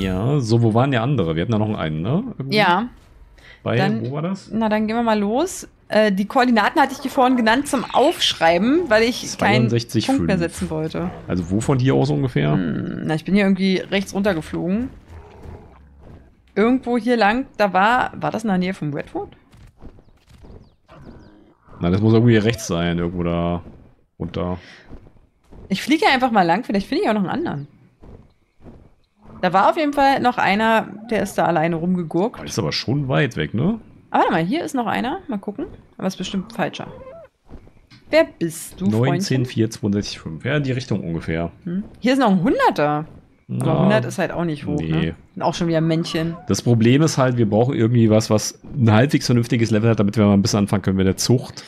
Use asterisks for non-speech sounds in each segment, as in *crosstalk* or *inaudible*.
Ja, so, wo waren der andere? Wir hatten da noch einen, ne? Irgendwie? Ja. Bei, dann- wo war das? Na, dann gehen wir mal los. Äh, die Koordinaten hatte ich dir vorhin genannt zum Aufschreiben, weil ich keinen 62,5. Punkt mehr setzen wollte. Also wo von hier aus ungefähr? Hm, Na, ich bin hier irgendwie rechts runtergeflogen. Irgendwo hier lang, da war, war das in der Nähe vom Redwood? Na, das muss irgendwie rechts sein, irgendwo da runter. Ich fliege einfach mal lang, vielleicht finde ich auch noch einen anderen. Da war auf jeden Fall noch einer, der ist da alleine rumgegurkt. Das ist aber schon weit weg, ne? Aber warte mal, hier ist noch einer. Mal gucken. Aber ist bestimmt falscher. Wer bist du, 19, Freundchen? 4, 62, 5. Ja, in die Richtung ungefähr. Hm? Hier ist noch ein Hunderter. Aber Ja. 100 ist halt auch nicht hoch, nee. ne? Und auch schon wieder Männchen. Das Problem ist halt, wir brauchen irgendwie was, was ein halbwegs vernünftiges Level hat, damit wir mal ein bisschen anfangen können mit der Zucht.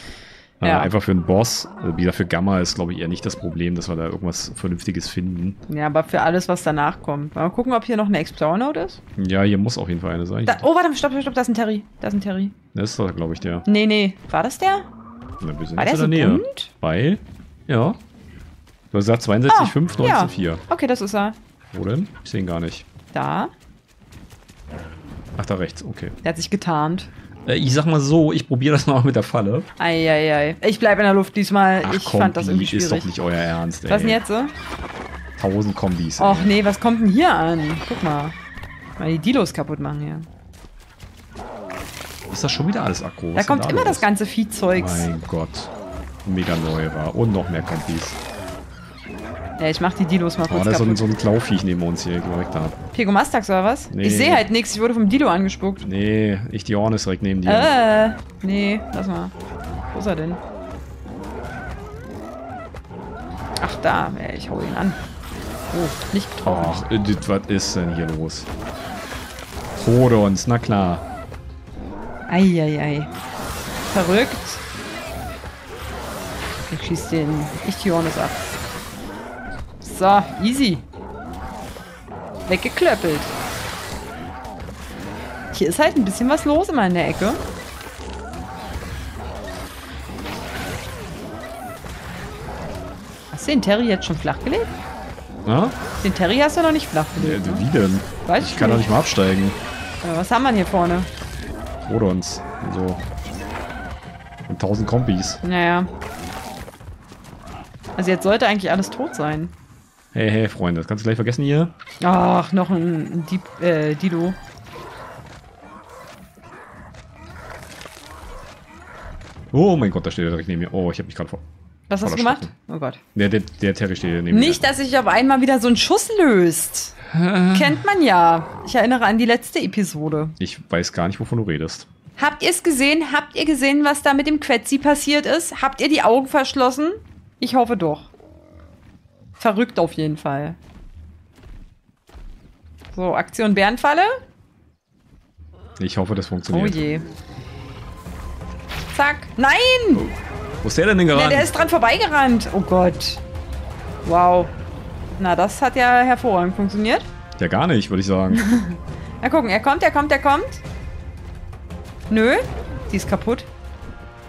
Äh, Ja. einfach für einen Boss. Also wieder für Gamma ist, glaube ich, eher nicht das Problem, dass wir da irgendwas Vernünftiges finden. Ja, aber für alles, was danach kommt. Mal gucken, ob hier noch eine Explorer Note ist. Ja, hier muss auf jeden Fall eine sein. Da, oh, warte, stopp, stopp, stopp, da ist ein Terry. Da ist ein Terry. Das ist doch, glaube ich, der. Nee, nee. War das der? Na, wir sind War der in der Nähe. bunt? Weil, ja. Du hast gesagt 62, Ah, 5, ja. 19, 4. Okay, das ist er. Wo denn? Ich sehe ihn gar nicht. Da. Ach, da rechts, okay. Der hat sich getarnt. Äh, ich sag mal so, ich probiere das mal mit der Falle. Eieiei. Ich bleibe in der Luft diesmal. Ach ich komm, fand das irgendwie die ist schwierig. doch nicht euer Ernst, ey. Was denn jetzt so? 1000 Kombis. Och ey. nee, was kommt denn hier an? Guck mal. Mal die Dilos kaputt machen hier. Ist das schon wieder alles aggro? Da kommt denn immer los? das ganze Viehzeugs. Mein Gott. Mega Neurer. Und noch mehr Kombis. Ja, ich mach die Dilos mal Oh, kurz da ist so ein, so ein Klauviech neben uns hier direkt da. Pegomastax oder was? Nee. Ich sehe halt nichts. Ich wurde vom Dilo angespuckt. Nee, ich die Ornis direkt neben dir. Äh, nee, lass mal. Wo ist er denn? Ach, da. Ja, ich hau ihn an. Oh, nicht getroffen. Ach, äh, was ist denn hier los? Rodons, na klar. Eieiei. Verrückt. Ich schieß den Ichthyornis ab. So, easy. Weggeklöppelt. Hier ist halt ein bisschen was los immer in der Ecke. Hast du den Terry jetzt schon flachgelegt? Na? Den Terry hast du noch nicht flachgelegt. ne? wie denn? Weiß Ich kann doch nicht mal absteigen. Was haben wir hier vorne? Rodons. So. Und 1000 Kombis. Naja. Also jetzt sollte eigentlich alles tot sein. Hey, hey, Freunde, das kannst du gleich vergessen hier. Ach, noch ein, Dieb, äh, Dido. Oh mein Gott, da steht er direkt neben mir. Oh, ich habe mich gerade vor. Was hast du gemacht? Oh Gott. Der, der, der Terry steht neben Nicht, dass sich auf einmal wieder so ein Schuss löst. *laughs* Kennt man ja. Ich erinnere an die letzte Episode. mir. Ich weiß gar nicht, wovon du redest. Habt ihr es gesehen? Habt ihr gesehen, was da mit dem Quetzi passiert ist? Habt ihr die Augen verschlossen? Ich hoffe doch. Verrückt auf jeden Fall. So, Aktion Bärenfalle. Ich hoffe, das Oh funktioniert. je. Zack. Nein! Wo ist der denn Ja, gerannt? der ist dran vorbeigerannt. Oh Gott. Wow. Na, das hat ja hervorragend funktioniert. ja, gar nicht, würde ich sagen. *laughs* Na gucken, er kommt, er kommt, er kommt. Nö, die ist kaputt.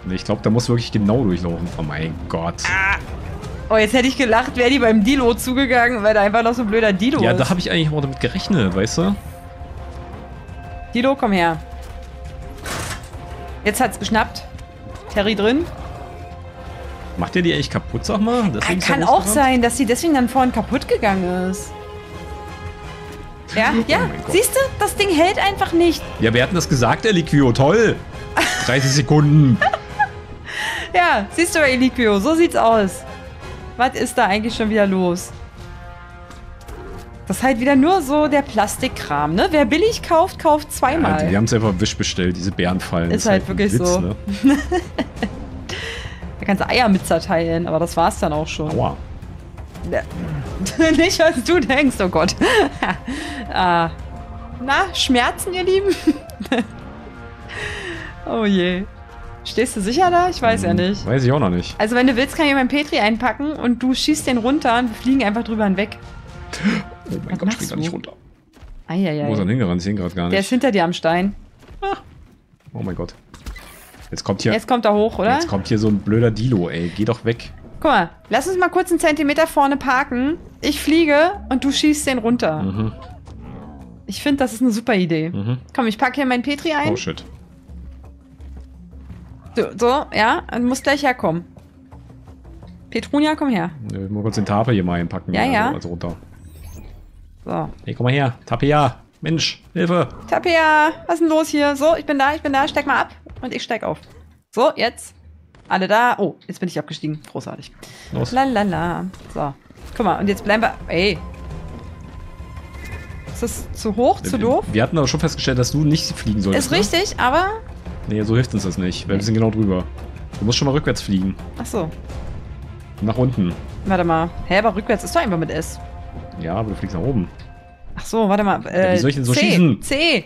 Nee, ich glaube, da muss wirklich genau durchlaufen. Oh mein Gott. Oh, jetzt hätte ich gelacht, wäre die beim Dilo zugegangen, weil da einfach noch so ein blöder Dilo Ja, ist. da habe ich eigentlich auch damit gerechnet, weißt du? Dilo, komm her. Jetzt hat's geschnappt. Terry drin. Macht der die eigentlich kaputt, sag mal? Deswegen er Kann auch losgerannt? sein, dass sie deswegen dann vorhin kaputt gegangen ist. Ja, *laughs* ja, Oh mein Gott. siehst du, das Ding hält einfach nicht. Ja, wir hatten das gesagt, Eliquio. Toll. *laughs* 30 Sekunden. Ja, siehst du, Eliquio, so sieht's aus. Was ist da eigentlich schon wieder los? Das ist halt wieder nur so der Plastikkram, ne? Wer billig kauft, kauft Ja, zweimal. die, die haben es einfach Wisch bestellt, diese Bärenfallen. Ist halt ein wirklich so. Ne? *laughs* Da kannst du Eier mit zerteilen, aber das war's dann auch schon. Aua. Ja. *laughs* Nicht, was du denkst, oh Gott. *laughs* ah. Na, Schmerzen, ihr Lieben? oh je. Stehst du sicher da? Ich weiß ja nicht. Weiß ich auch noch nicht. Also wenn du willst, kann ich meinen Petri einpacken und du schießt den runter und wir fliegen einfach drüber hinweg. Oh mein Was Gott, springt da nicht runter. Wo ist er Eieiei. denn hingerannt? Ich sehe gerade gar Der ist nicht. hinter dir am Stein. Oh mein Gott. Jetzt kommt hier, Jetzt kommt er hoch, oder? jetzt kommt hier so ein blöder Dilo, ey. Geh doch weg. Guck mal, lass uns mal kurz einen Zentimeter vorne parken. Ich fliege und du schießt den runter. Mhm. Ich finde, das ist eine super Idee. Mhm. Komm, ich packe hier meinen Petri ein. Oh shit. So, so ja, du musst gleich herkommen. Petrunia, komm her. Ja, Ich muss kurz den Tape hier mal einpacken. Ja, ja. Also runter. So. Hey, komm mal her. Tapia. Mensch, Hilfe. Tapia, was ist denn los hier? So, ich bin da, ich bin da, steig mal ab und ich steig auf. So, jetzt. Alle da. Oh, jetzt bin ich abgestiegen. Großartig. Los. Lalala. So. Guck mal, und jetzt bleiben wir. Ey. Ist das zu hoch, zu doof? Wir hatten aber schon festgestellt, dass du nicht fliegen solltest. Ist richtig, aber. Ne? Nee, so hilft uns das nicht, weil wir sind genau drüber. Du musst schon mal rückwärts fliegen. Ach so. Nach unten. Warte mal. Hä, aber rückwärts ist doch einfach mit S. Ja, aber du fliegst nach oben. Ach so, warte mal. Äh, wie soll ich denn so C. schießen? C.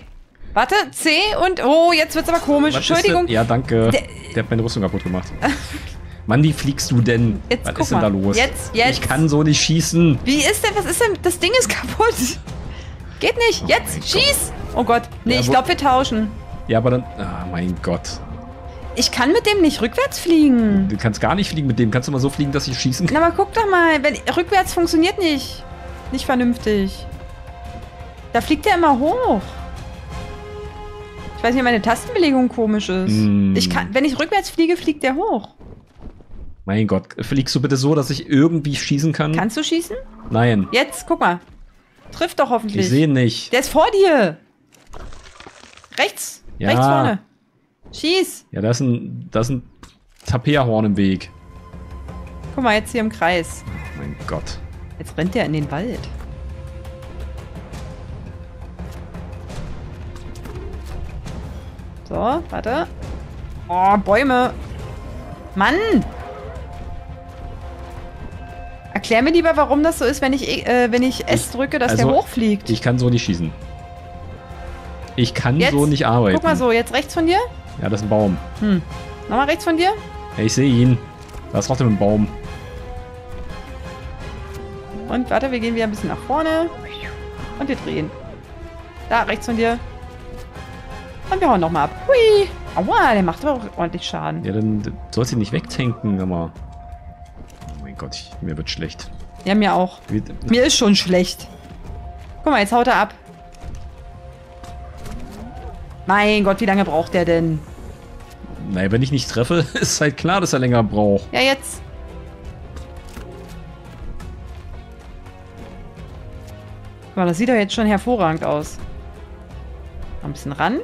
Warte, C und. Oh, jetzt wird's aber komisch. Was Entschuldigung. Ja, danke. Der- Der, hat meine Rüstung kaputt gemacht. *laughs* Mann, wie fliegst du denn? Jetzt was ist denn da los? Jetzt, jetzt. Ich kann so nicht schießen. Wie ist denn, was ist denn? Das Ding ist kaputt. *laughs* Geht nicht. Oh Jetzt, schieß. Oh Gott. Nee, Ja, ich glaube, wir tauschen. Ja, aber dann. Ah, mein Gott. Ich kann mit dem nicht rückwärts fliegen. Du kannst gar nicht fliegen mit dem. Kannst du mal so fliegen, dass ich schießen kann? Na, aber guck doch mal. Wenn, rückwärts funktioniert nicht. Nicht vernünftig. Da fliegt er immer hoch. Ich weiß nicht, ob meine Tastenbelegung komisch ist. Mm. Ich kann, wenn ich rückwärts fliege, fliegt der hoch. Mein Gott. Fliegst du bitte so, dass ich irgendwie schießen kann? Kannst du schießen? Nein. Jetzt, guck mal. Trifft doch hoffentlich. Ich sehe nicht. Der ist vor dir. Rechts. Ja. Rechts vorne. Schieß. Ja, da ist ein, da ist ein Tapirhorn im Weg. Guck mal, jetzt hier im Kreis. Mein Gott. Jetzt rennt der in den Wald. So, warte. Oh, Bäume. Mann! Erklär mir lieber, warum das so ist, wenn ich, äh, wenn ich S drücke, dass der also, hochfliegt. Ich kann so nicht schießen. Ich kann Jetzt? so nicht arbeiten. Guck mal so, jetzt rechts von dir. Ja, das ist ein Baum. Hm. Nochmal rechts von dir. Ja, ich sehe ihn. Da ist noch ein Baum. Und warte, wir gehen wieder ein bisschen nach vorne. Und wir drehen. Da, rechts von dir. Und wir hauen nochmal ab. Hui. Aua, der macht aber auch ordentlich Schaden. Ja, dann du sollst ihn nicht wegtanken, aber. Oh mein Gott, ich, mir wird schlecht. Ja, mir auch. Mir ist schon schlecht. Guck mal, jetzt haut er ab. Mein Gott, wie lange braucht der denn? Naja, wenn ich nicht treffe, *laughs* ist halt klar, dass er länger braucht. Ja, jetzt. Guck mal, das sieht doch jetzt schon hervorragend aus. Noch ein bisschen ran.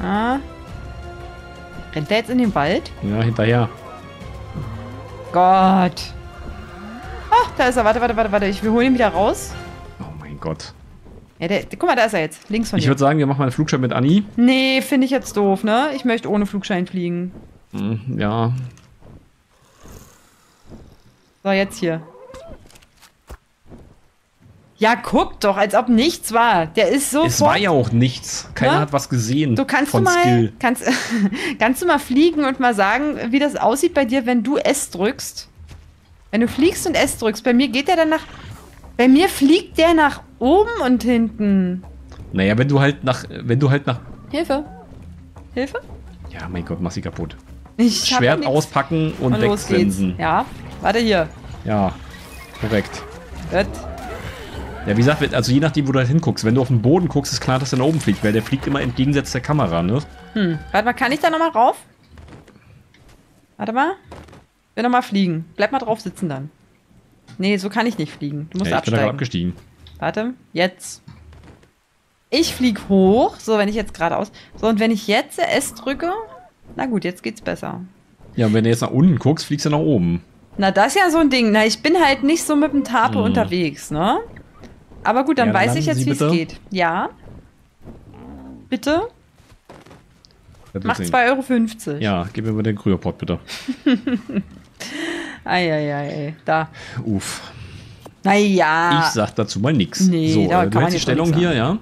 Ah. Rennt der jetzt in den Wald? Ja, hinterher. Gott. Ach, da ist er. Warte, warte, warte, warte. Ich, wir holen ihn wieder raus. Gott. Ja, der, guck mal, da ist er jetzt. Links von Ich dir. würde sagen, wir machen mal einen Flugschein mit Anni. Nee, finde ich jetzt doof, ne? Ich möchte ohne Flugschein fliegen. Hm, Ja. So, jetzt hier. Ja, guck doch, als ob nichts war. Der ist so Es war ja auch nichts. Keiner Na? hat was gesehen. Du kannst von du mal, Skill. kannst, *laughs* kannst du mal fliegen und mal sagen, wie das aussieht bei dir, wenn du S drückst? Wenn du fliegst und S drückst, bei mir geht der dann nach. Bei mir fliegt der nach oben und hinten. Naja, wenn du halt nach. Wenn du halt nach. Hilfe. Hilfe? Ja, mein Gott, mach sie kaputt. Ich Schwert auspacken und, und wegsensen. Ja, warte hier. Ja, korrekt. Gut. Ja, wie gesagt, also je nachdem, wo du halt hinguckst. Wenn du auf den Boden guckst, ist klar, dass er nach oben fliegt, weil der fliegt immer entgegengesetzt der Kamera, ne? Hm. Warte mal, kann ich da nochmal rauf? Warte mal. Ich will nochmal fliegen. Bleib mal drauf sitzen dann. Nee, so kann ich nicht fliegen. Du musst ja, ich bin da gerade absteigen. abgestiegen. Warte, jetzt. Ich flieg hoch. So, wenn ich jetzt geradeaus. So, und wenn ich jetzt S drücke. Na gut, jetzt geht's besser. Ja, und wenn du jetzt nach unten guckst, fliegst du nach oben. Na, das ist ja so ein Ding. Na, ich bin halt nicht so mit dem Tape Hm. unterwegs, ne? Aber gut, dann Ja, dann weiß ich jetzt, wie es geht. Ja. Bitte? Ist- 2,50 Euro. Ja, gib mir mal den Krügerpott, bitte. *laughs* Eieiei, da. Uff. Naja. Ich sag dazu mal nix. Nee, so, da äh, kann man die Stellung hier, sagen. ja?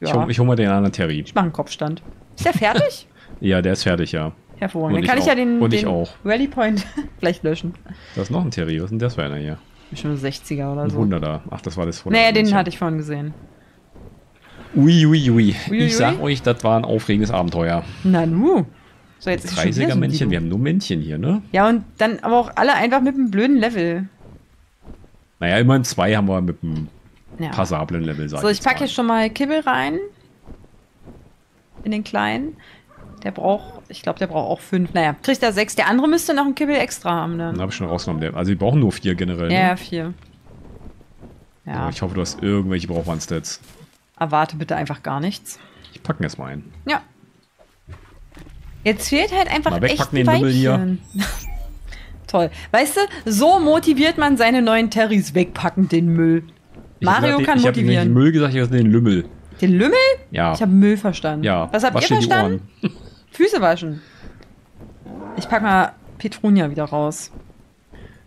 Ich, ja. hol, ich hol mal den anderen Terry. Ich mache einen Kopfstand. Ist der fertig? *laughs* Ja, der ist fertig, ja. Hervorragend. Und Dann kann ich ich ja den, Und ich den auch. Rally Point *laughs* gleich löschen. Da ist noch ein Terry. Was ist denn das für einer hier? Schon ein 60er oder Ein so. 100er. Ach, das war das 100er. Nee, den hatte ich vorhin gesehen. Ui, ui, ui. Ui. Ich sag euch, das war ein aufregendes Abenteuer. Na nu. So, jetzt ist schon wieder so ein Männchen, Dino. wir haben nur Männchen hier, ne? Ja, und dann aber auch alle einfach mit einem blöden Level. Naja, immerhin zwei haben wir mit einem Ja. passablen Level, sag So, ich packe jetzt schon mal Kibbel rein. In den kleinen. Der braucht, ich glaube, der braucht auch fünf. Naja, kriegt er sechs. Der andere müsste noch einen Kibbel extra haben Den dann. habe ich schon rausgenommen. Also, die brauchen nur vier generell. Ja, Ne? vier. Ja, Aber Ich hoffe, du hast irgendwelche brauchbaren Stats. erwarte bitte einfach gar nichts. Ich packe ihn jetzt mal ein. Ja. Jetzt fehlt halt einfach Mal echt ein den Lümmel hier. Toll. Weißt du, so motiviert man seine neuen Terriers wegpacken, den Müll. Ich Mario gesagt, kann ich hab nicht motivieren. den Müll gesagt, ich habe den Lümmel. Den Lümmel? Ja. Ich habe Müll verstanden. ja. Was habt wasch ihr verstanden? Füße waschen. Ich pack mal Petrunia wieder raus.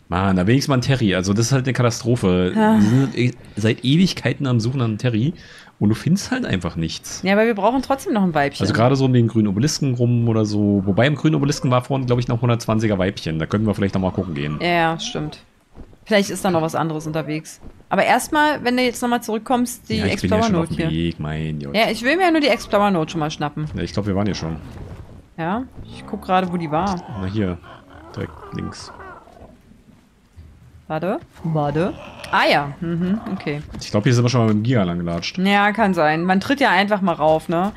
Mann, da wenigstens mal ein Terry. Also, das ist halt eine Katastrophe. Ja. Wir sind seit Ewigkeiten am Suchen nach einem Terry und du findest halt einfach nichts. Ja, aber wir brauchen trotzdem noch ein Weibchen. Also gerade so um den grünen Obelisken rum oder so. Wobei im grünen Obelisken war vorhin, glaube ich, noch 120er Weibchen. Da könnten wir vielleicht noch mal gucken gehen. ja, ja, stimmt. Vielleicht ist da noch was anderes unterwegs. Aber erstmal, wenn du jetzt nochmal zurückkommst, die ja, ja Explorer Note dem hier. Weg, mein Gott. Ja, ich will mir ja nur die Explorer Note schon mal schnappen. Ja, ich glaube, wir waren hier schon. Ja, ich guck gerade, wo die war. Na hier, direkt links. Warte. Warte. Ah ja, mhm, okay. Ich glaube, hier sind wir schon mal mit dem Giga lang gelatscht. Ja, kann sein. Man tritt ja einfach mal rauf, ne?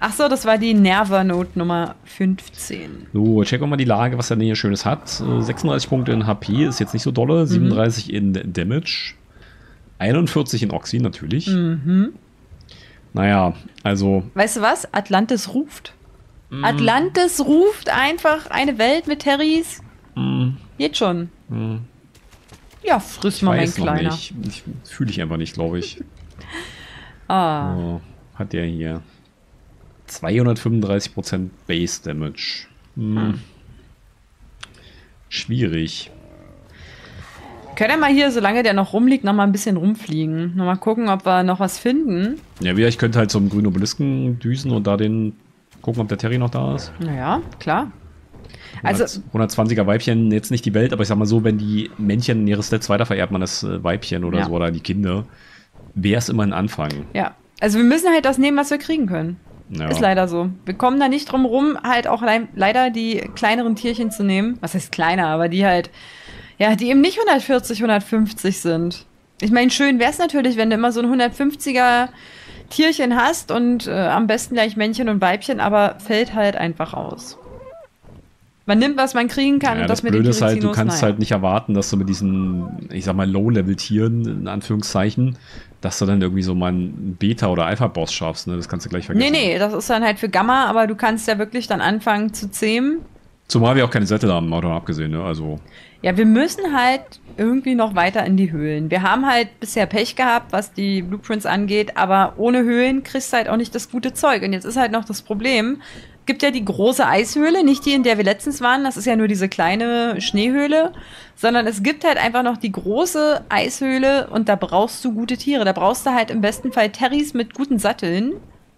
Ach so, das war die Nerva-Note Nummer 15. So, check auch mal die Lage, was er denn hier Schönes hat. Äh, 36 Punkte in HP, ist jetzt nicht so Mhm. dolle. 37 in Damage. 41 in Oxy natürlich. Mhm. Naja, also, Weißt du was? Atlantis ruft. Atlantis ruft einfach eine Welt mit Terrys. mm, Geht schon. mm, Ja, friss ich mal, mein Kleiner. nicht. Ich, Fühle ich einfach nicht, glaube ich. *laughs* Ah. So, hat der hier 235% Base Damage. Hm. Schwierig. Können wir mal hier, solange der noch rumliegt, noch mal ein bisschen rumfliegen. Noch mal gucken, ob wir noch was finden. Ja, wieder, ich könnte halt zum grünen Obelisken düsen und da den gucken, ob der Terry noch da ist. Naja, klar. Also, 120er Weibchen, jetzt nicht die Welt, aber ich sag mal so, wenn die Männchen ihre Stats weiter vererbt man das äh, Weibchen oder Ja. so oder die Kinder, wäre es immer ein Anfang. ja. Also wir müssen halt das nehmen, was wir kriegen können. Ja. Ist leider so. Wir kommen da nicht drum rum, halt auch lei- leider die kleineren Tierchen zu nehmen. Was heißt kleiner, aber die halt, ja, die eben nicht 140, 150 sind. Ich meine, schön wäre es natürlich, wenn du immer so ein 150er Tierchen hast und äh, am besten gleich Männchen und Weibchen, aber fällt halt einfach aus. Man nimmt, was man kriegen kann Ja, und das, das, mit Blöde ist halt, du kannst naja. halt nicht erwarten, dass du mit diesen, ich sag mal, Low-Level-Tieren, in Anführungszeichen, dass du dann irgendwie so mal einen Beta- oder Alpha-Boss schaffst, ne? Das kannst du gleich vergessen. Nee, nee, das ist dann halt für Gamma, aber du kannst ja wirklich dann anfangen zu zähmen. Zumal wir auch keine Sättel haben, mal davon abgesehen, ne? Also, Ja, wir müssen halt irgendwie noch weiter in die Höhlen. Wir haben halt bisher Pech gehabt, was die Blueprints angeht, aber ohne Höhlen kriegst du halt auch nicht das gute Zeug. Und jetzt ist halt noch das Problem, gibt ja die große Eishöhle, nicht die, in der wir letztens waren, das ist ja nur diese kleine Schneehöhle, sondern es gibt halt einfach noch die große Eishöhle und da brauchst du gute Tiere. Da brauchst du halt im besten Fall Terrys mit guten Satteln.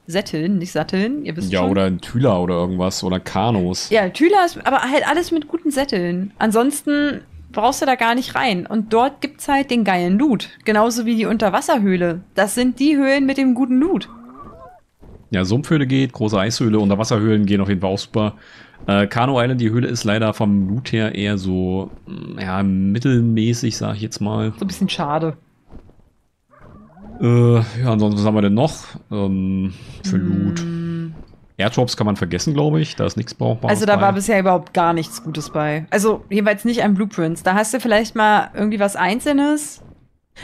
Sätteln, nicht Satteln, ihr wisst ja, schon. oder ein Tüler oder irgendwas oder Kanos. Ja, Tüler ist aber halt alles mit guten Sätteln. Ansonsten brauchst du da gar nicht rein. Und dort gibt's halt den geilen Loot. Genauso wie die Unterwasserhöhle. Das sind die Höhlen mit dem guten Loot. Ja, Sumpfhöhle geht, große Eishöhle, Unterwasserhöhlen gehen auf jeden Fall auch super. Äh, Kano Island, die Höhle ist leider vom Loot her eher so, mm, ja, mittelmäßig, sag ich jetzt mal. So ein bisschen schade. Äh, ja, ansonsten, was haben wir denn noch ähm, für Loot? Airdrops kann man vergessen, glaube ich. Da ist nichts brauchbares Also da bei. war bisher überhaupt gar nichts Gutes bei. Also jeweils nicht an Blueprints. Da hast du vielleicht mal irgendwie was Einzelnes.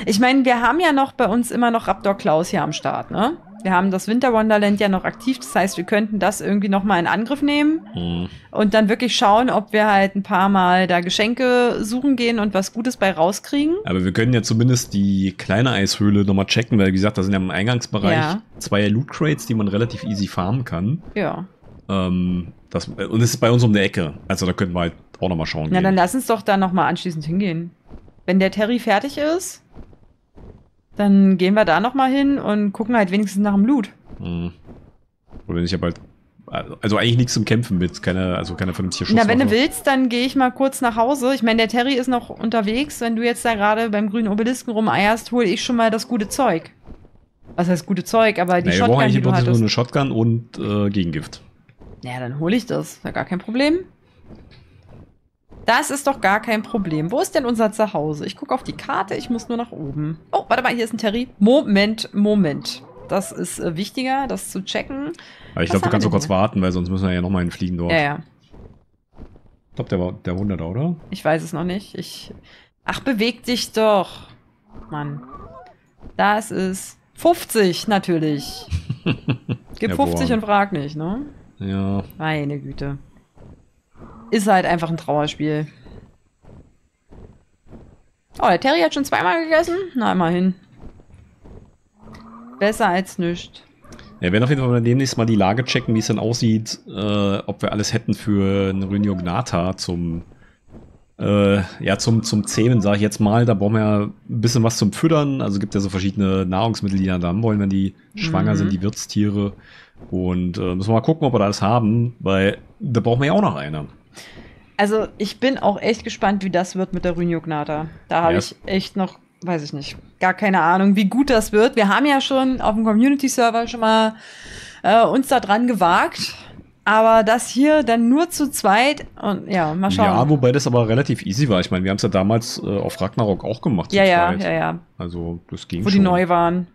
Ich meine, wir haben ja noch bei uns immer noch Raptor Klaus hier am Start, ne? Wir haben das Winter Wonderland ja noch aktiv. Das heißt, wir könnten das irgendwie noch mal in Angriff nehmen. Hm. und dann wirklich schauen, ob wir halt ein paar Mal da Geschenke suchen gehen und was Gutes bei rauskriegen. Aber wir können ja zumindest die kleine Eishöhle nochmal checken, weil wie gesagt, da sind ja im Eingangsbereich Ja. zwei Loot Crates, die man relativ easy farmen kann. Ja. Ähm, das, und es ist bei uns um die Ecke. Also da könnten wir halt auch nochmal schauen. Na, gehen. dann lass uns doch da nochmal anschließend hingehen. Wenn der Terry fertig ist, dann gehen wir da nochmal hin und gucken halt wenigstens nach dem Loot. Hm. Oder ich habe halt. Also eigentlich nichts zum Kämpfen mit, keine, also keine vernünftige Na, wenn du willst, dann gehe ich mal kurz nach Hause. Ich meine, der Terry ist noch unterwegs. Wenn du jetzt da gerade beim grünen Obelisken rumeierst, hole ich schon mal das gute Zeug. Was heißt gute Zeug? Aber die wir brauchen Shotgun, eigentlich die du nur eine Shotgun und äh, Gegengift. Ja, dann hole ich das. Ist ja gar kein Problem. Das ist doch gar kein Problem. Wo ist denn unser Zuhause? Ich gucke auf die Karte, ich muss nur nach oben. Oh, warte mal, hier ist ein Terry. Moment, Moment. Das ist äh, wichtiger, das zu checken. Aber ich glaube, du kannst so kurz warten, weil sonst müssen wir ja nochmal hinfliegen dort. Ja, ja. Ich glaube, der war der 100er, oder? Ich weiß es noch nicht. Ich. Ach, beweg dich doch. Mann. Das ist 50, natürlich. *laughs* Gib 50 Hervorragend. und frag nicht, ne? Ja. Meine Güte. Ist halt einfach ein Trauerspiel. Oh, der Terry hat schon zweimal gegessen? Na, immerhin. Besser als nichts. Ja, wir werden auf jeden Fall demnächst mal die Lage checken, wie es denn aussieht, äh, ob wir alles hätten für einen Rhyniognata zum, äh, ja, zum, zum Zähmen, sage ich jetzt mal. Da brauchen wir ja ein bisschen was zum Füttern. Also gibt ja so verschiedene Nahrungsmittel, die dann da haben wollen, wenn die schwanger Mhm. sind, die Wirtstiere. Und äh, müssen wir mal gucken, ob wir da alles haben, weil da brauchen wir ja auch noch eine. Also, ich bin auch echt gespannt, wie das wird mit der Rhyniognata. Da habe Ja. ich echt noch, weiß ich nicht, gar keine Ahnung, wie gut das wird. Wir haben ja schon auf dem Community-Server schon mal äh, uns da dran gewagt. Aber das hier dann nur zu zweit und ja, mal schauen. Ja, wobei das aber relativ easy war. Ich meine, wir haben es ja damals äh, auf Ragnarok auch gemacht. zu ja, ja, zweit. ja, ja. Also das ging Wo schon. die neu waren.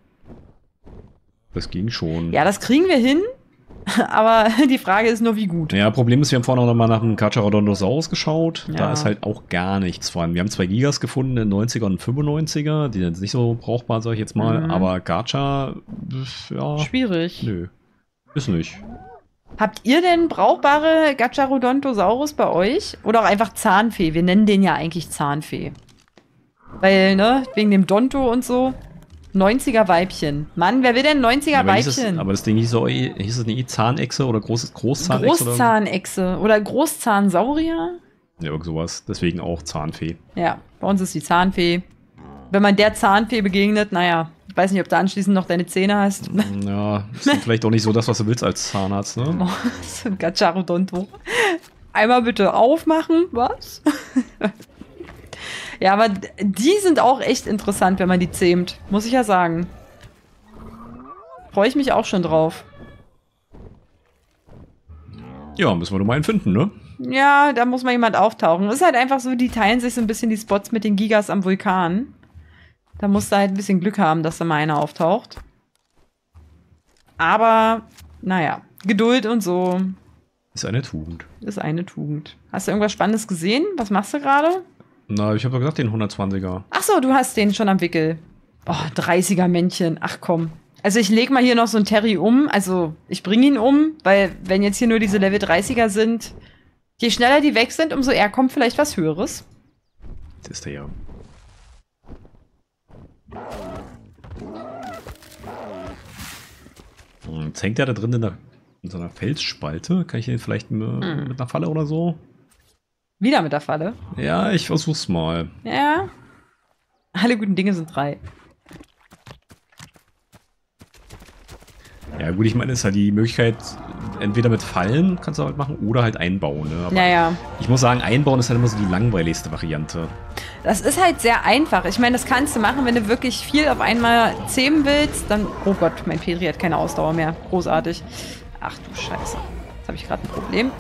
Das ging schon. Ja, das kriegen wir hin. *laughs* Aber die Frage ist nur, wie gut. Ja, Problem ist, wir haben vorhin auch noch mal nach einem Carcharodontosaurus geschaut. Da Ja. ist halt auch gar nichts vorhanden. Wir haben zwei Gigas gefunden in 90er und 95er, die sind jetzt nicht so brauchbar, sag ich jetzt mal. Mhm. Aber Gacha, pf, ja, Schwierig. nö. Ist nicht. Habt ihr denn brauchbare Gaccharodontosaurus bei euch? Oder auch einfach Zahnfee? Wir nennen den ja eigentlich Zahnfee. Weil, ne, wegen dem Donto und so. 90er Weibchen. Mann, wer will denn 90er aber, hieß es, Weibchen? aber das Ding hieß, so, hieß es eine Zahnechse oder großes Großzahnechse? Oder? Großzahnechse oder Großzahnsaurier? Ja, irgend sowas. Deswegen auch Zahnfee. Ja, bei uns ist die Zahnfee. Wenn man der Zahnfee begegnet, naja, ich weiß nicht, ob du anschließend noch deine Zähne hast. Ja, ist vielleicht auch nicht so das, was du willst als Zahnarzt, ne? Oh, *laughs* so ein Gaccharodonto. Einmal bitte aufmachen, was? *laughs* ja, aber die sind auch echt interessant, wenn man die zähmt, muss ich ja sagen. Freue ich mich auch schon drauf. Ja, müssen wir doch mal einen finden, ne? Ja, da muss mal jemand auftauchen. Ist halt einfach so, die teilen sich so ein bisschen die Spots mit den Gigas am Vulkan. Da musst du halt ein bisschen Glück haben, dass da mal einer auftaucht. Aber, naja, Geduld und so Ist eine Tugend. ist eine Tugend. Hast du irgendwas Spannendes gesehen? Was machst du gerade? Na, ich habe doch gesagt, den 120er. Ach so, du hast den schon am Wickel. Oh, 30er Männchen. Ach komm. Also ich leg mal hier noch so einen Terry um. Also ich bringe ihn um, weil wenn jetzt hier nur diese Level 30er sind, je schneller die weg sind, umso eher kommt vielleicht was Höheres. Das ist der ja. Hm, Jetzt hängt der da drin in, der, in so einer Felsspalte. Kann ich den vielleicht mit, Hm. mit einer Falle oder so? Wieder mit der Falle. Ja, ich versuch's mal. Ja. Alle guten Dinge sind drei. Ja, gut, ich meine, ist halt die Möglichkeit, entweder mit Fallen kannst du halt machen oder halt einbauen. Ne? Aber Naja. ich muss sagen, einbauen ist halt immer so die langweiligste Variante. Das ist halt sehr einfach. Ich meine, das kannst du machen, wenn du wirklich viel auf einmal zähmen willst. Dann. Oh Gott, mein Petri hat keine Ausdauer mehr. Großartig. Ach du Scheiße. Jetzt habe ich gerade ein Problem.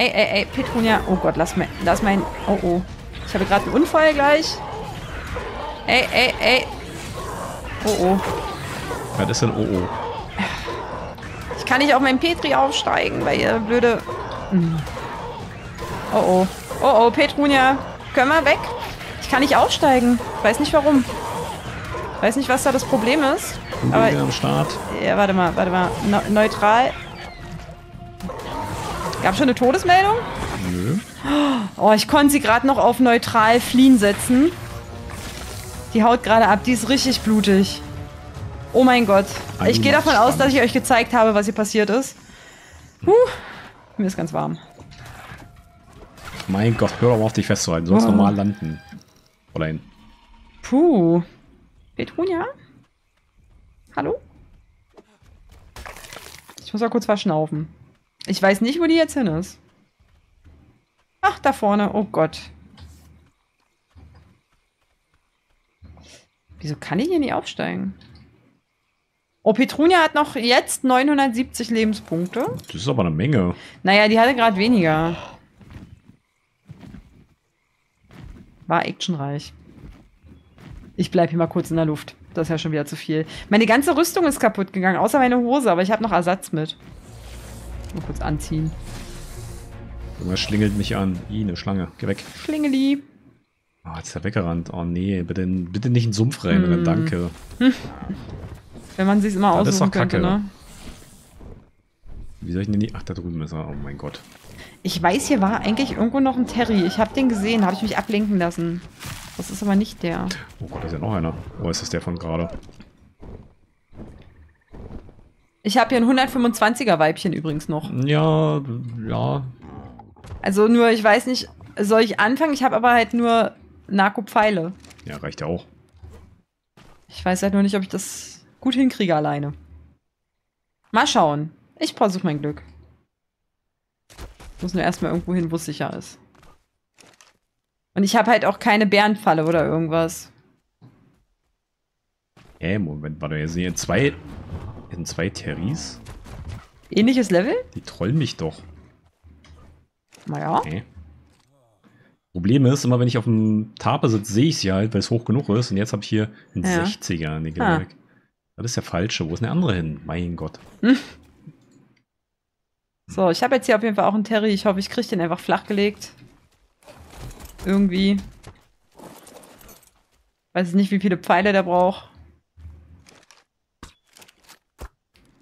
Ey, ey, ey, Petrunia. Oh Gott, lass, mein, lass mein. Oh oh. Ich habe gerade einen Unfall gleich. Ey, ey, ey. Oh oh. Was ist denn OO? Ich kann nicht auf meinen Petri aufsteigen, weil ihr blöde. Hm. Oh oh. Oh oh, Petrunia. Können wir weg? Ich kann nicht aufsteigen. Weiß nicht warum. Weiß nicht, was da das Problem ist. Aber am Start. ja, warte mal, warte mal. Ne neutral. Gab schon eine Todesmeldung? Nö. Oh, ich konnte sie gerade noch auf neutral fliehen setzen. Die haut gerade ab, die ist richtig blutig. Oh mein Gott. Ich gehe davon aus, dass ich euch gezeigt habe, was hier passiert ist. Puh, mir ist ganz warm. Mein Gott, hör doch mal auf dich festzuhalten. Du sollst Oh. normal landen. Fräulein. Puh. Petrunia? Hallo? Ich muss mal kurz verschnaufen. Ich weiß nicht, wo die jetzt hin ist. Ach, da vorne. Oh Gott. Wieso kann ich hier nicht aufsteigen? Oh, Petrunia hat noch jetzt 970 Lebenspunkte. Das ist aber eine Menge. Naja, die hatte gerade weniger. War actionreich. Ich bleib hier mal kurz in der Luft. Das ist ja schon wieder zu viel. Meine ganze Rüstung ist kaputt gegangen, außer meine Hose, aber ich habe noch Ersatz mit. Mal kurz anziehen. Irgendwas schlingelt mich an. Ih, eine Schlange. Geh weg. Schlingeli. Oh, jetzt ist er weggerannt. Oh nee, bitte, bitte nicht in den Sumpf rennen, Hm. danke. Wenn man sich immer das ist aussuchen doch kacke. könnte, ne? Wie soll ich denn die... Ach, da drüben ist er. Oh mein Gott. Ich weiß, hier war eigentlich irgendwo noch ein Terry. Ich habe den gesehen, habe ich mich ablenken lassen. Das ist aber nicht der. Oh Gott, da ist ja noch einer. Wo ist das der von gerade? Ich habe hier ein 125er Weibchen übrigens noch. Ja, ja. Also nur, ich weiß nicht, soll ich anfangen? Ich habe aber halt nur Narko-Pfeile. Ja, reicht ja auch. Ich weiß halt nur nicht, ob ich das gut hinkriege alleine. Mal schauen. Ich versuche mein Glück. Muss nur erstmal irgendwo hin, wo es sicher ist. Und ich habe halt auch keine Bärenfalle oder irgendwas. Äh, Moment, warte, jetzt sind zwei... In zwei Terrys? Ähnliches Level? Die trollen mich doch. Naja. Okay. Problem ist, immer wenn ich auf dem Tape sitze, sehe ich sie halt, weil es hoch genug ist. Und jetzt habe ich hier einen Ja. 60er. Nee, geh Ah. Das ist der falsche. Wo ist der andere hin? Mein Gott. So, ich habe jetzt hier auf jeden Fall auch einen Terry. Ich hoffe, ich kriege den einfach flachgelegt. Irgendwie. Weiß ich nicht, wie viele Pfeile der braucht.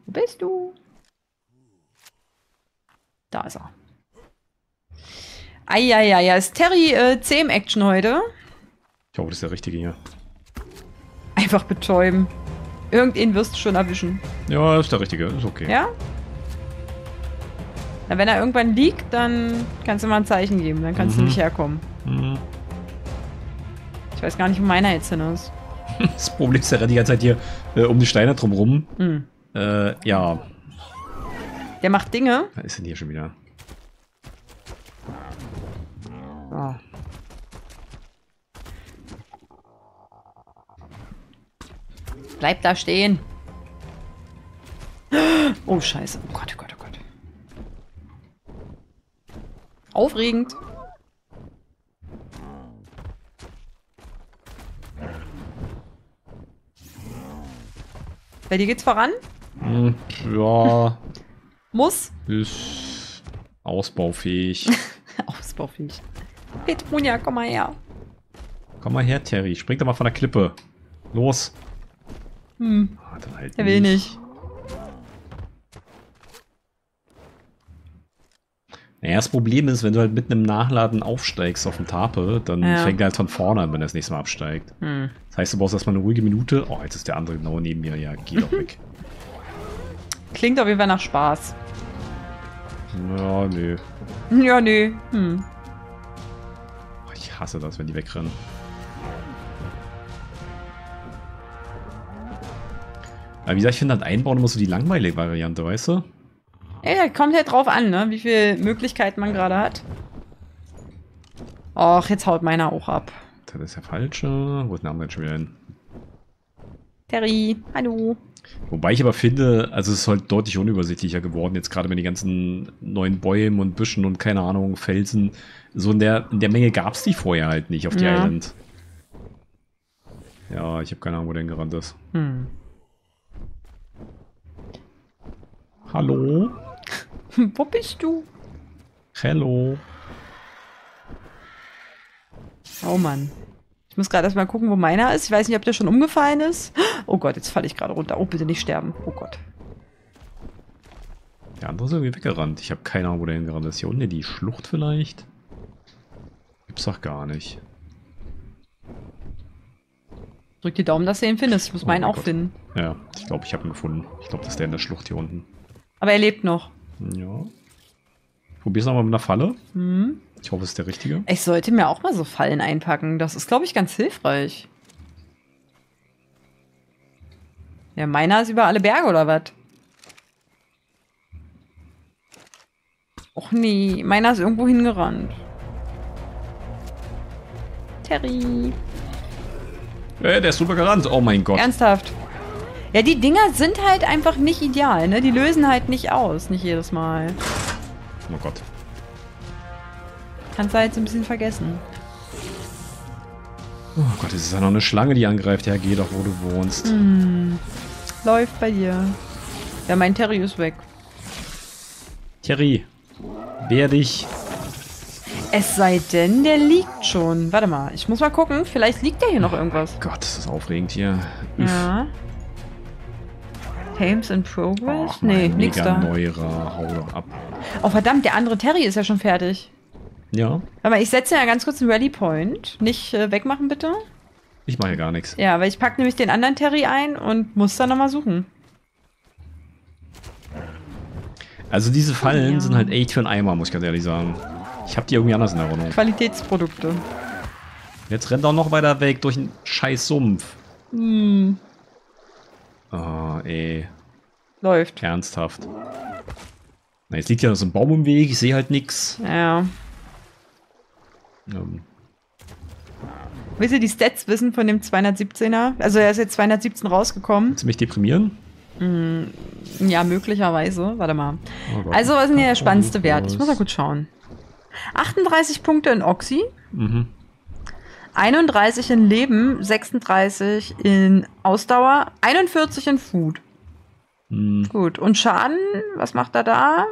Wo bist du? Da ist er. Eieiei, ist Terry äh, 10 Action heute. Ich hoffe, das ist der richtige hier. Einfach betäuben. Irgendwen wirst du schon erwischen. Ja, das ist der richtige. Ist okay. Ja? Na, wenn er irgendwann liegt, dann kannst du mal ein Zeichen geben. Dann kannst du Mhm. nicht herkommen. Hm. Ich weiß gar nicht, wo meiner jetzt hin ist. *laughs* Das Problem ist, der rennt die ganze Zeit hier äh, um die Steine drumrum. Hm. Äh, ja. Der macht Dinge. Was ist denn hier schon wieder? Oh. Bleib da stehen. *gasps* Oh, scheiße. Oh Gott, oh Gott, oh Gott. Aufregend. Bei dir geht's voran? Hm, ja, *laughs* Muss? ist ausbaufähig. *laughs* Ausbaufähig. Petunia, komm mal her. Komm mal her, Terry. Spring doch mal von der Klippe. Los. Hm, dann halt er will nicht. Naja, das Problem ist, wenn du halt mitten im Nachladen aufsteigst auf dem Tape, dann Ja. fängt er halt von vorne an, wenn er das nächste Mal absteigt. Hm. Das heißt, du brauchst erstmal eine ruhige Minute. Oh, jetzt ist der andere genau neben mir. Ja, geh doch *laughs* weg. Klingt auf jeden Fall nach Spaß. ja, nee. Ja, nee. Hm. Oh, ich hasse das, wenn die wegrennen. Aber wie gesagt, ich finde halt einbauen immer so die langweilige Variante, weißt du? Ja, kommt halt drauf an, ne? Wie viele Möglichkeiten man gerade hat. Och, jetzt haut meiner auch ab. Das ist der falsche. Wo ist der andere denn schon wieder hin? Terry, hallo. Wobei ich aber finde, also es ist halt deutlich unübersichtlicher geworden, jetzt gerade mit den ganzen neuen Bäumen und Büschen und keine Ahnung, Felsen. So in der, in der Menge gab es die vorher halt nicht auf die Ja. Island. Ja, ich habe keine Ahnung, wo der hingerannt ist. Hm. Hallo? *laughs* Wo bist du? Hello? Oh Mann. Ich muss gerade erstmal gucken, wo meiner ist. Ich weiß nicht, ob der schon umgefallen ist. Oh Gott, jetzt falle ich gerade runter. Oh, bitte nicht sterben. Oh Gott. Der andere ist irgendwie weggerannt. Ich habe keine Ahnung, wo der hingerannt ist. Hier unten die Schlucht vielleicht? Gibt's doch gar nicht. Drück die Daumen, dass du ihn findest. Ich muss Oh meinen mein auch Gott. finden. Ja, ich glaube, ich habe ihn gefunden. Ich glaube, das ist der in der Schlucht hier unten. Aber er lebt noch. Ja. Probier's nochmal mit einer Falle. Hm. Ich hoffe, es ist der richtige. Ich sollte mir auch mal so Fallen einpacken. Das ist, glaube ich, ganz hilfreich. Ja, meiner ist über alle Berge oder was? Och nee, meiner ist irgendwo hingerannt. Terry. Äh, der ist super gerannt. Oh mein Gott. Ernsthaft. Ja, die Dinger sind halt einfach nicht ideal, ne? Die lösen halt nicht aus, nicht jedes Mal. Oh Gott. Kannst du halt so ein bisschen vergessen. Oh Gott, es ist ja noch eine Schlange, die angreift. Ja, geh doch, wo du wohnst. Hm. Läuft bei dir. Ja, mein Terry ist weg. Terry, wer dich? Es sei denn, der liegt schon. Warte mal, ich muss mal gucken. Vielleicht liegt der hier noch irgendwas. Gott, das ist aufregend hier. Üff. Ja. Tames in Progress? Och, nee, nix da. Neurer, hau doch ab. Oh verdammt, der andere Terry ist ja schon fertig. Ja, Aber ich setze ja ganz kurz einen Rally Point. Nicht äh, wegmachen, bitte. ich mache ja gar nichts. Ja, weil ich packe nämlich den anderen Terry ein und muss dann nochmal suchen. Also diese Fallen Ja. sind halt echt für einen Eimer, muss ich ganz ehrlich sagen. Ich habe die irgendwie anders in Erinnerung. Qualitätsprodukte. Jetzt rennt er noch weiter weg durch einen scheiß Sumpf. Hm, Oh, ey. läuft. Ernsthaft. Na, jetzt liegt ja noch so ein Baum im Weg, ich sehe halt nix. Ja. Ähm, Willst du die Stats wissen von dem 217er? Also er ist jetzt 217 rausgekommen. willst du mich deprimieren? Ja, möglicherweise. Warte mal. Oh. Also, was ist denn der spannendste Wert? Ich muss mal gut schauen. 38 Punkte in Oxy, Mhm. 31 in Leben, 36 in Ausdauer, 41 in Food. Hm, Gut. Und Schaden, was macht er da?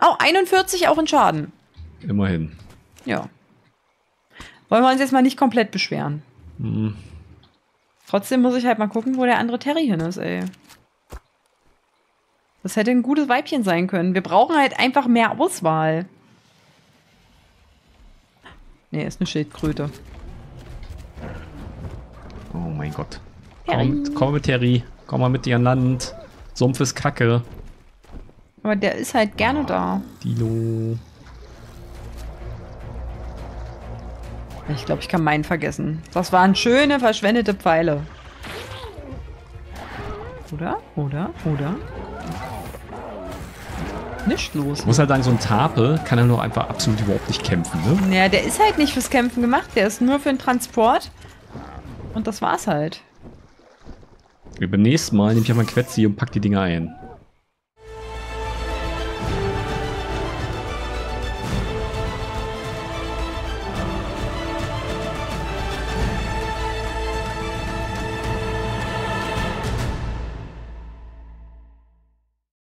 Oh, 41 auch in Schaden. immerhin. Ja. Wollen wir uns jetzt mal nicht komplett beschweren. Hm. Trotzdem muss ich halt mal gucken, wo der andere Terry hin ist, ey. Das hätte ein gutes Weibchen sein können. Wir brauchen halt einfach mehr Auswahl. Nee, ist eine Schildkröte. Oh mein Gott. Terry. Komm, mit- komm mit Terry. Komm mal mit dir an Land. Sumpf ist kacke. Aber der ist halt gerne da. Dino. Ich glaube, ich kann meinen vergessen. Das waren schöne, verschwendete Pfeile. Oder? Oder? Oder? Nicht los. Ich muss halt sagen, so ein Tape kann er nur einfach absolut überhaupt nicht kämpfen, ne? Ja, der ist halt nicht fürs Kämpfen gemacht. Der ist nur für den Transport. Und das war's halt. Beim nächsten Mal nehme ich einfach ein Quetzi und pack die Dinger ein.